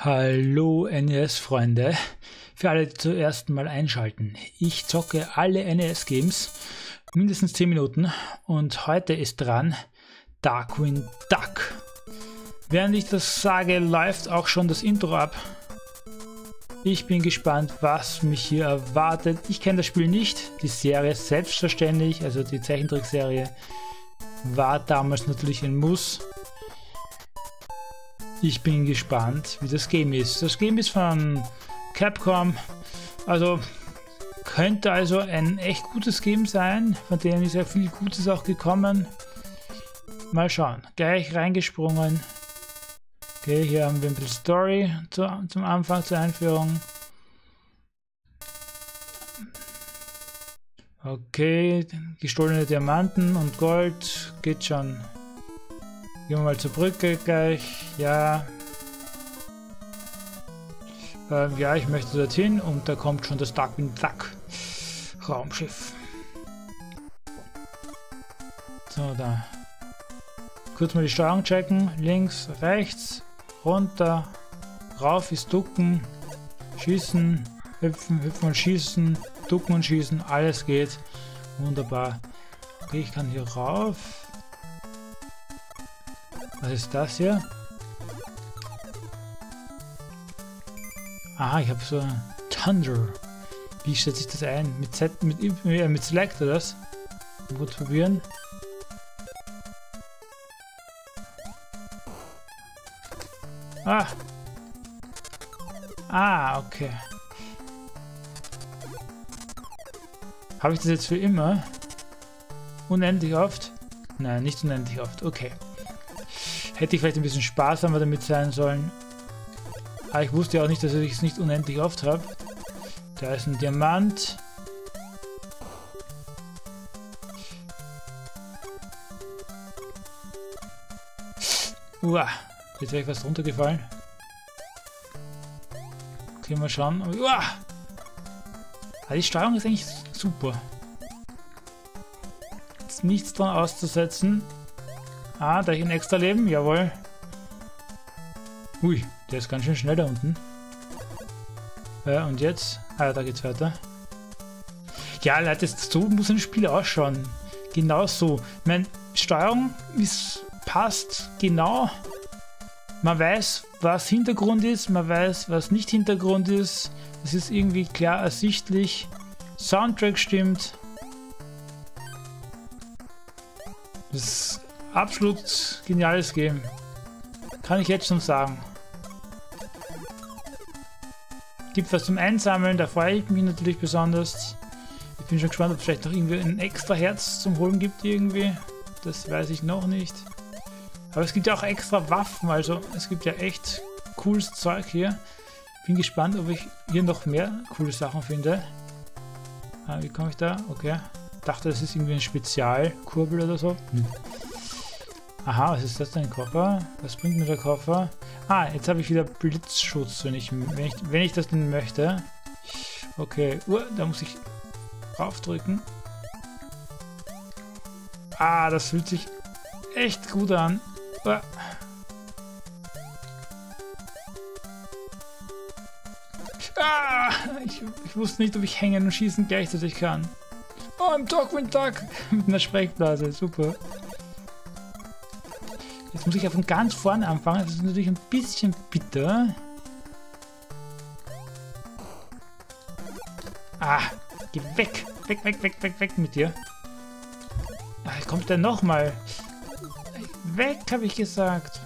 Hallo NES-Freunde. Für alle, die zum ersten Mal einschalten. Ich zocke alle NES-Games mindestens 10 Minuten und heute ist dran Darkwing Duck. Während ich das sage, läuft auch schon das Intro ab. Ich bin gespannt, was mich hier erwartet. Ich kenne das Spiel nicht. Die Serie selbstverständlich, also die Zeichentrickserie, war damals natürlich ein Muss. Ich bin gespannt, wie das Game ist. Das Game ist von Capcom, also könnte also ein echt gutes Game sein, von dem ist ja viel Gutes auch gekommen. Mal schauen. Gleich reingesprungen. Okay, hier haben wir ein bisschen Story zu, zum Anfang, zur Einführung. Okay, gestohlene Diamanten und Gold geht schon Gehen wir mal zur Brücke gleich. Ja. Ähm, ja, ich möchte dorthin und da kommt schon das Darkwing Duck Raumschiff. So, da. Kurz mal die Steuerung checken. Links, rechts, runter, rauf ist ducken, schießen, hüpfen, hüpfen und schießen, ducken und schießen, alles geht. Wunderbar. Okay, ich kann hier rauf. Was ist das hier? Aha, ich habe so Thunder. Wie setze ich das ein? Mit Z, mit, äh, mit Select oder das? Gut probieren. Ah. Ah, okay. Habe ich das jetzt für immer? Unendlich oft? Nein, nicht unendlich oft. Okay. Hätte ich vielleicht ein bisschen sparsamer damit sein sollen. Aber ich wusste ja auch nicht, dass ich es nicht unendlich oft habe. Da ist ein Diamant. Uah, jetzt wäre ich fast runtergefallen. Okay, mal schauen. Uah! Die Steuerung ist eigentlich super. Jetzt nichts dran auszusetzen. Ah, da ich ein extra Leben, jawohl. Ui, der ist ganz schön schnell da unten. Äh, und jetzt? Ah, da geht's weiter. Ja, Leute, so muss ein Spiel ausschauen. Genau so. Meine Steuerung ist, passt genau. Man weiß, was Hintergrund ist, man weiß, was nicht Hintergrund ist. Es ist irgendwie klar ersichtlich. Soundtrack stimmt. Das Absolut geniales Game. Kann ich jetzt schon sagen. Gibt was zum Einsammeln, da freue ich mich natürlich besonders. Ich bin schon gespannt, ob es vielleicht noch irgendwie ein extra Herz zum Holen gibt irgendwie. Das weiß ich noch nicht. Aber es gibt ja auch extra Waffen, also es gibt ja echt cooles Zeug hier. Bin gespannt, ob ich hier noch mehr coole Sachen finde. Ah, wie komme ich da? Okay. Dachte, das ist irgendwie ein Spezialkurbel oder so. Hm. Aha, was ist das denn? Koffer? Was bringt mir der Koffer? Ah, jetzt habe ich wieder Blitzschutz, wenn ich, wenn ich, wenn ich das denn möchte. Okay, uh, da muss ich draufdrücken. Ah, das fühlt sich echt gut an. Uh. Ah, ich, ich, wusste nicht, ob ich hängen und schießen gleichzeitig kann. Oh, im Dogwind Duck mit einer Sprechblase, super. Jetzt muss ich ja von ganz vorne anfangen. Das ist natürlich ein bisschen bitter. Ah, geh weg. Weg, weg, weg, weg, weg mit dir. Ah, kommt der nochmal. Weg, habe ich gesagt.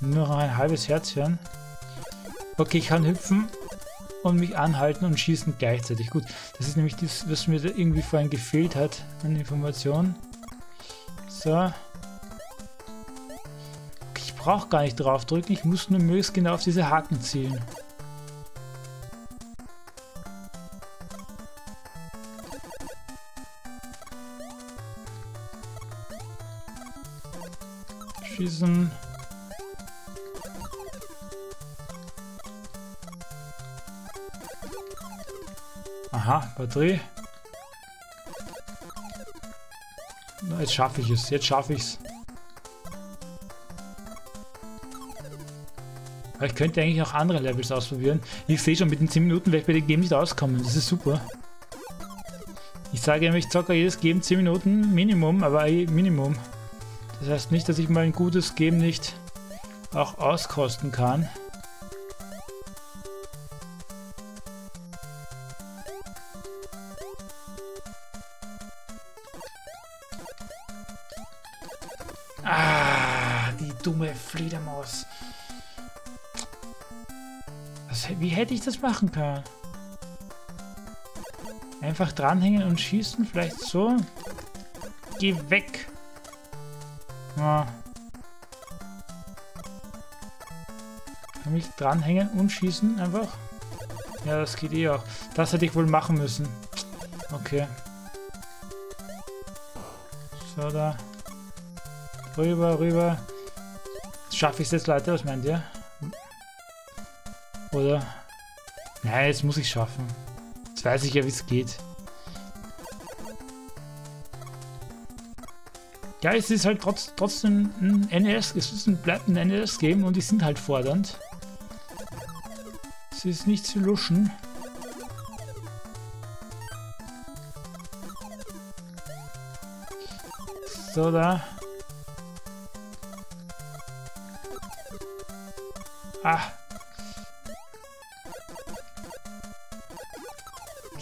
Nur noch ein halbes Herzchen. Okay, ich kann hüpfen und mich anhalten und schießen gleichzeitig. Gut, das ist nämlich das, was mir da irgendwie vorhin gefehlt hat an Informationen. So. Ich brauche gar nicht drauf drücken, ich muss nur möglichst genau auf diese Haken zielen. Schießen. Aha, Batterie. Jetzt schaffe ich es. Jetzt schaffe ich es. Ich könnte eigentlich auch andere Levels ausprobieren. Ich sehe schon, mit den 10 Minuten werde ich bei dem Game nicht auskommen. Das ist super. Ich sage nämlich, ich zocke jedes Game 10 Minuten Minimum, aber Minimum. Das heißt nicht, dass ich mal ein gutes Game nicht auch auskosten kann. Das machen können? Einfach dranhängen und schießen, vielleicht so. Geh weg. Ja. Kann mich dranhängen und schießen einfach? Ja, das geht eh auch. Das hätte ich wohl machen müssen. Okay. So, da. Rüber, rüber. Schaffe ich es jetzt, Leute? Was meint ihr? Oder? Nein, jetzt muss ich schaffen. Jetzt weiß ich ja, wie es geht. Ja, es ist halt trotz, trotzdem ein NES, es ist ein, bleibt ein NES-Game und die sind halt fordernd. Es ist nicht zu luschen. So, da. Ah.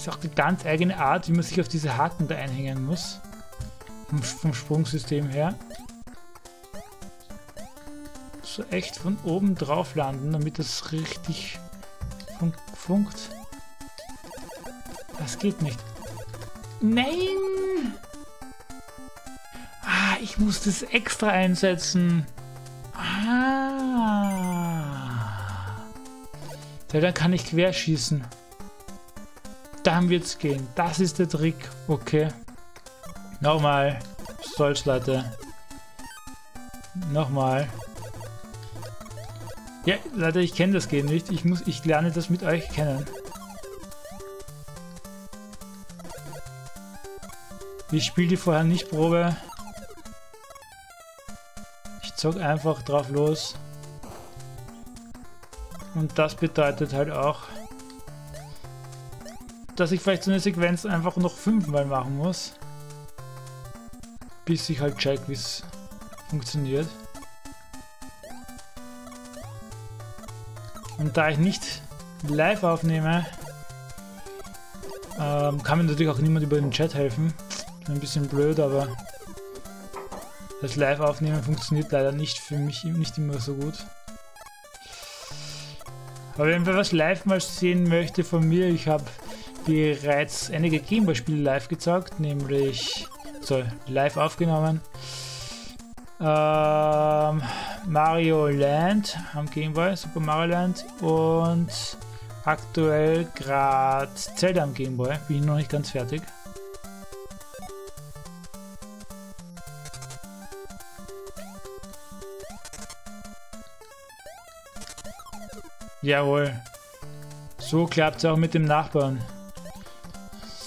Ist auch die ganz eigene Art, wie man sich auf diese Haken da einhängen muss vom, vom Sprungsystem her. So echt von oben drauf landen, damit das richtig fun funkt. Das geht nicht. Nein! Ah, ich muss das extra einsetzen. Ah. Ja, dann kann ich querschießen. Dann wird's gehen. Das ist der Trick. Okay. Nochmal. Stolz, Leute. Nochmal. Ja, Leute, ich kenne das Game nicht. Ich muss, ich lerne das mit euch kennen. Ich spiele die vorher nicht Probe. Ich zock einfach drauf los. Und das bedeutet halt auch, dass ich vielleicht so eine Sequenz einfach noch fünfmal machen muss bis ich halt check, wie es funktioniert. Und da ich nicht live aufnehme, ähm, kann mir natürlich auch niemand über den Chat helfen. Ein bisschen blöd, aber das Live-Aufnehmen funktioniert leider nicht für mich nicht immer so gut. Aber wenn wer was live mal sehen möchte von mir, ich habe bereits einige Gameboy-Spiele live gezockt, nämlich so, live aufgenommen. Ähm, Mario Land am Gameboy, Super Mario Land und aktuell gerade Zelda am Gameboy. Bin ich noch nicht ganz fertig. Jawohl. So klappt es auch mit dem Nachbarn.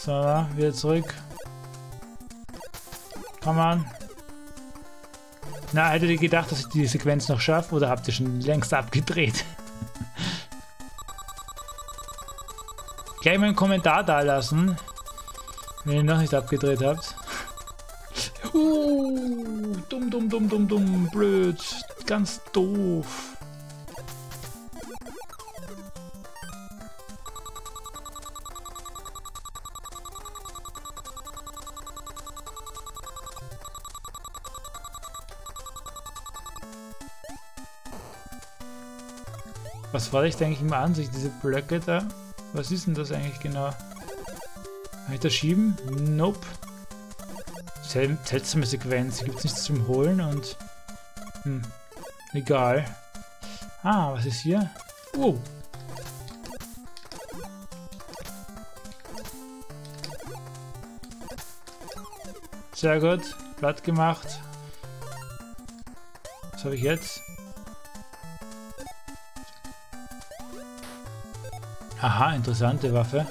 So, wieder zurück. Komm an. Na, hättet ihr gedacht, dass ich die Sequenz noch schaffe oder habt ihr schon längst abgedreht? Gleich mal einen Kommentar da lassen, wenn ihr noch nicht abgedreht habt. Uh, dumm, dumm, dumm, dumm, dumm, blöd, ganz doof. War ich eigentlich immer an sich, diese Blöcke da? Was ist denn das eigentlich genau? Kann ich das schieben? Nope. Sel seltsame Sequenz. Gibt es nichts zum Holen und... Hm. Egal. Ah, was ist hier? Oh. Sehr gut. Platt gemacht. Was habe ich jetzt? Aha, interessante Waffe.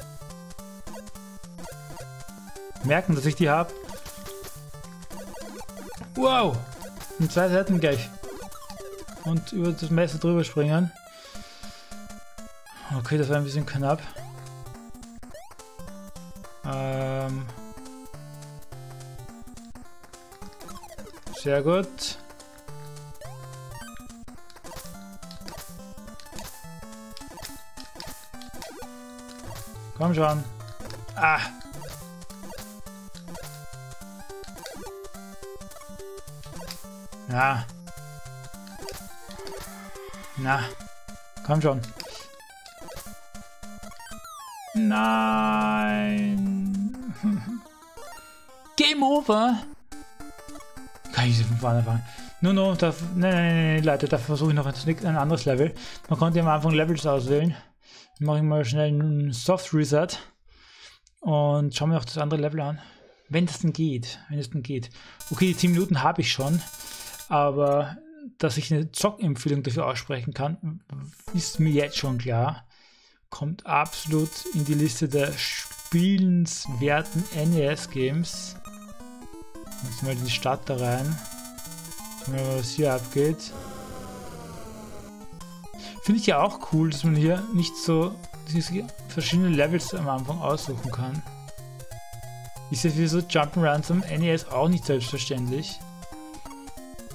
Merken, dass ich die habe. Wow! Und zwei Seiten gleich. Und über das Messer drüber springen. Okay, das war ein bisschen knapp. Ähm Sehr gut. Komm schon. Ah. Ja. Na. Komm schon. Nein. Game over. Kann ich von vorne anfangen? Nur noch, da, nein, nein, nein, Leute, da versuche ich noch ein, anderes Level. Man konnte am Anfang Levels auswählen. Mache ich mal schnell einen Soft Reset und schauen wir noch das andere Level an. Wenn das denn geht, wenn es denn geht. Okay, die 10 Minuten habe ich schon, aber dass ich eine Zockempfehlung dafür aussprechen kann, ist mir jetzt schon klar. Kommt absolut in die Liste der spielenswerten NES-Games. Jetzt mal die Stadt da rein. Mal, was hier abgeht. Finde ich ja auch cool, dass man hier nicht so verschiedene Levels am Anfang aussuchen kann. Ist ja für so Jump'n'Runs am NES auch nicht selbstverständlich.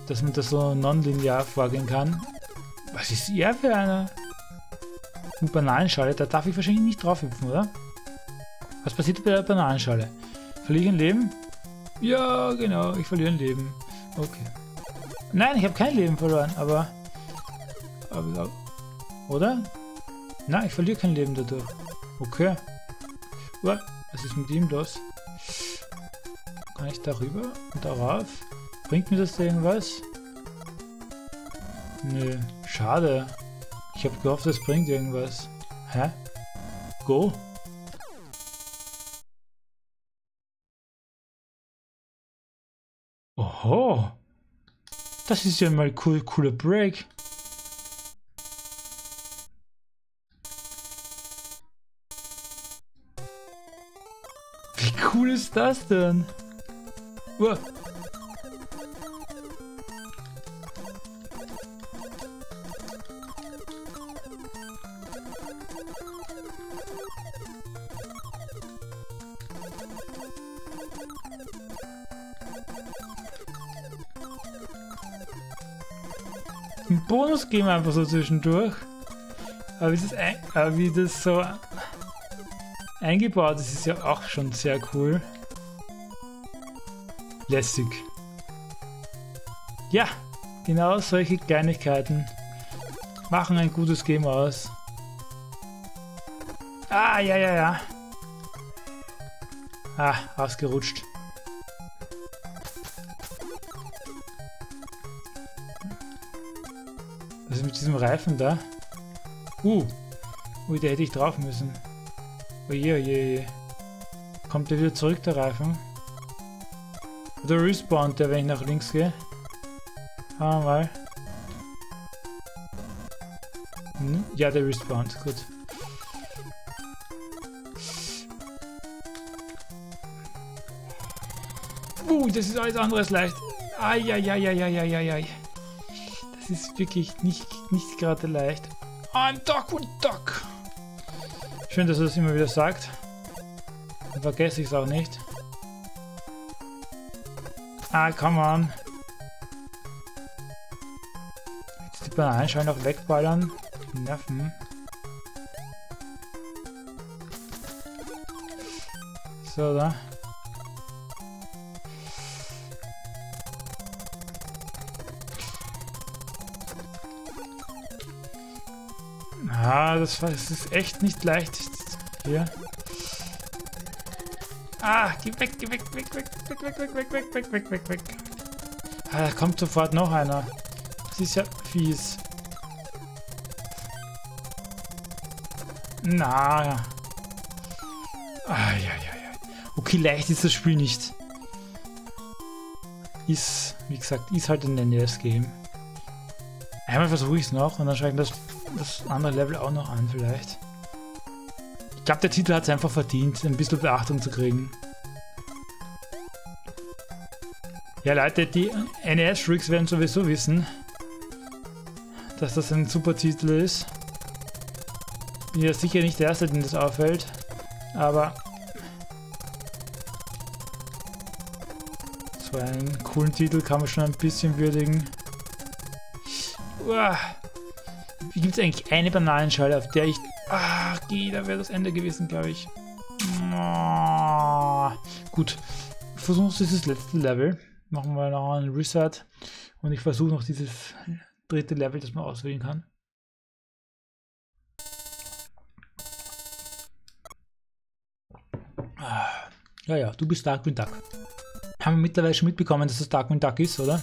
Dass man das so nonlinear vorgehen kann. Was ist er für eine? Eine Bananenschale, da darf ich wahrscheinlich nicht drauf hüpfen, oder? Was passiert bei der Bananenschale? Verliere ich ein Leben? Ja, genau, ich verliere ein Leben. Okay. Nein, ich habe kein Leben verloren, aber, aber oder? Nein, ich verliere kein Leben dadurch. Okay. Was ist mit ihm los? Kann ich darüber und darauf? Bringt mir das irgendwas? Nö, schade. Ich habe gehofft, das bringt irgendwas. Hä? Go? Oho. Das ist ja mal cool, cooler Break. Ist das denn? Uah. Bonus geben einfach so zwischendurch. Aber wie das, aber wie das so eingebaut ist, ist ja auch schon sehr cool. Lässig. Ja, genau solche Kleinigkeiten machen ein gutes Game aus. Ah, ja, ja, ja. Ah, ausgerutscht. Was ist mit diesem Reifen da? Uh, ui, da hätte ich drauf müssen. Oje, oje, oje. Kommt der wieder zurück, der Reifen? Oder respawnt der, wenn ich nach links gehe? Schauen wir mal. Hm? Ja, der respawnt, gut. Uh, das ist alles andere als leicht. Eieieiei. Das ist wirklich nicht, nicht gerade leicht. Ein Duck und Duck. Schön, dass er das immer wieder sagt. Dann vergesse ich es auch nicht. Ah, come on. Jetzt die Bananenschalen noch wegballern. Nerven. So, da. Ah, das, das ist echt nicht leicht. Hier. Ah, geh weg, geh weg, weg, weg, weg, weg, weg, weg, weg, weg, weg, weg, weg. Ah, da kommt sofort noch einer. Das ist ja fies. Na. Ah, ja, ja, ja. Okay, leicht ist das Spiel nicht. Ist, wie gesagt, ist halt ein NES-Game. Einmal versuche ich es noch und dann schaue ich das, das andere Level auch noch an vielleicht. Ich glaube, der Titel hat es einfach verdient, ein bisschen Beachtung zu kriegen. Ja, Leute, die NES-Freaks werden sowieso wissen, dass das ein super Titel ist. bin ja sicher nicht der Erste, den das auffällt. Aber so einen coolen Titel kann man schon ein bisschen würdigen. Uah. Wie gibt es eigentlich eine Bananenschale, auf der ich... Ach, die, da wäre das Ende gewesen, glaube ich. Gut, ich versuche dieses letzte Level. Machen wir noch einen Reset. Und ich versuche noch dieses dritte Level, das man auswählen kann. Ja, ja, du bist Darkwing Duck. Haben wir mittlerweile schon mitbekommen, dass es Darkwing Duck ist, oder?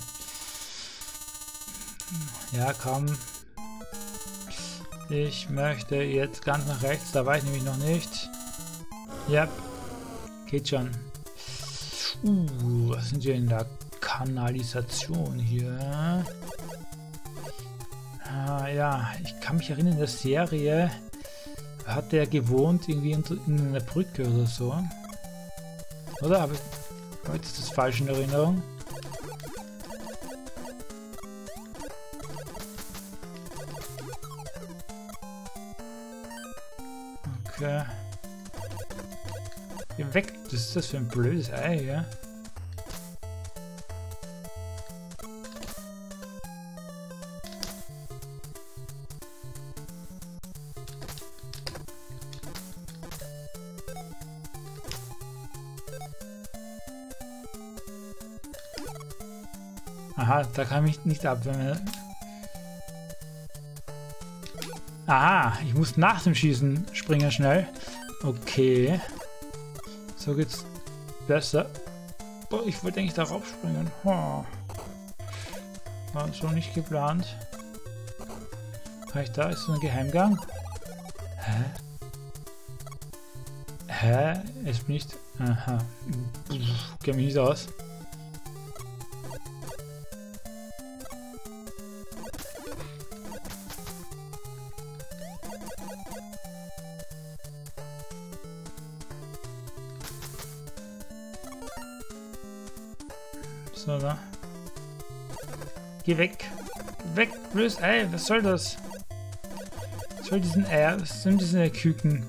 Ja, komm. Ich möchte jetzt ganz nach rechts, da war ich nämlich noch nicht. Ja, geht schon. Uh, was sind wir in der Kanalisation hier? Ah, ja, ich kann mich erinnern, in der Serie hat der gewohnt irgendwie in, in einer Brücke oder so. Oder? Habe ich, hab ich das falsch in Erinnerung? Was ist das für ein blödes Ei, ja? Aha, da kann ich nicht abwärmen. Aha, ich muss nach dem Schießen springen schnell. Okay. So geht's besser. Boah, ich wollte eigentlich darauf springen. Oh. War so nicht geplant. Ich da? Ist das ein Geheimgang? Hä? Hä? Es bin nicht... Aha. Kenn mich nicht aus. So, da. Geh weg. Weg, blödes Ei. Was soll das? Was soll diesen Eier? Was sind diese Küken?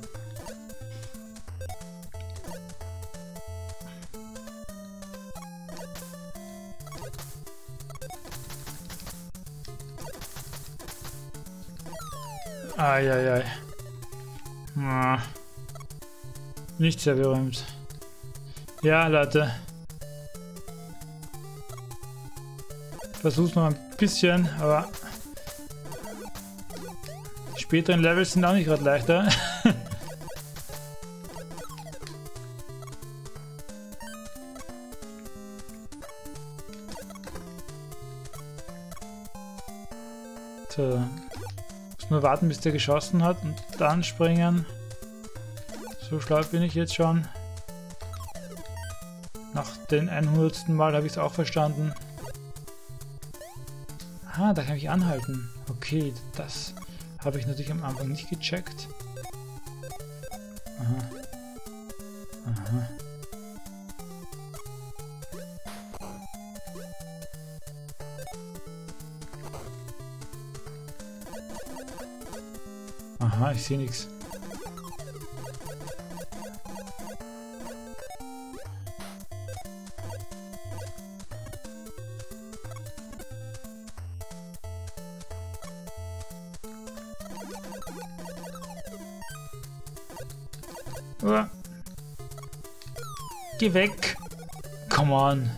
Eieiei. Ah. Nicht sehr berühmt. Ja, Leute. Versuch's noch ein bisschen, aber die späteren Levels sind auch nicht gerade leichter. so. Muss nur warten, bis der geschossen hat und dann springen. So schlau bin ich jetzt schon. Nach den 100. Mal habe ich es auch verstanden. Ah, da kann ich anhalten. Okay, das habe ich natürlich am Anfang nicht gecheckt. Aha. Aha. Aha, ich sehe nichts. Geh weg. Come on.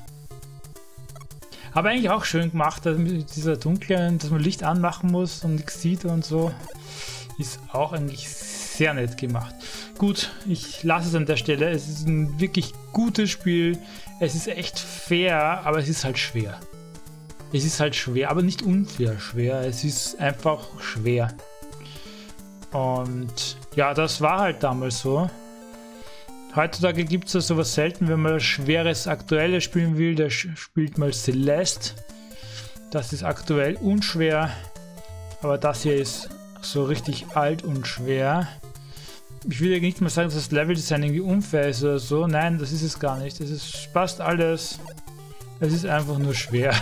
Aber eigentlich auch schön gemacht, mit dieser dunklen, dass man Licht anmachen muss und nichts sieht und so. Ist auch eigentlich sehr nett gemacht. Gut, ich lasse es an der Stelle. Es ist ein wirklich gutes Spiel. Es ist echt fair, aber es ist halt schwer. Es ist halt schwer, aber nicht unfair schwer. Es ist einfach schwer. Und ja, das war halt damals so. Heutzutage gibt es ja sowas selten, wenn man schweres Aktuelles spielen will, der spielt mal Celeste. Das ist aktuell unschwer, aber das hier ist so richtig alt und schwer. Ich will ja nicht mal sagen, dass das Leveldesign irgendwie unfair ist oder so. Nein, das ist es gar nicht. Es passt alles. Es ist einfach nur schwer.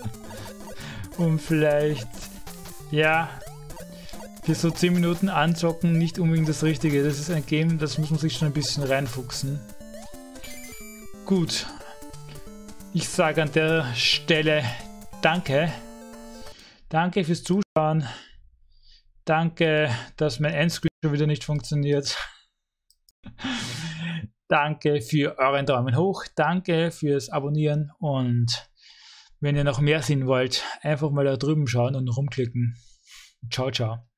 und vielleicht, ja, für so 10 Minuten anzocken nicht unbedingt das Richtige. Das ist ein Game, das muss man sich schon ein bisschen reinfuchsen. Gut. Ich sage an der Stelle Danke. Danke fürs Zuschauen. Danke, dass mein Endscreen schon wieder nicht funktioniert. Danke für euren Daumen hoch. Danke fürs Abonnieren und wenn ihr noch mehr sehen wollt, einfach mal da drüben schauen und rumklicken. Ciao, ciao.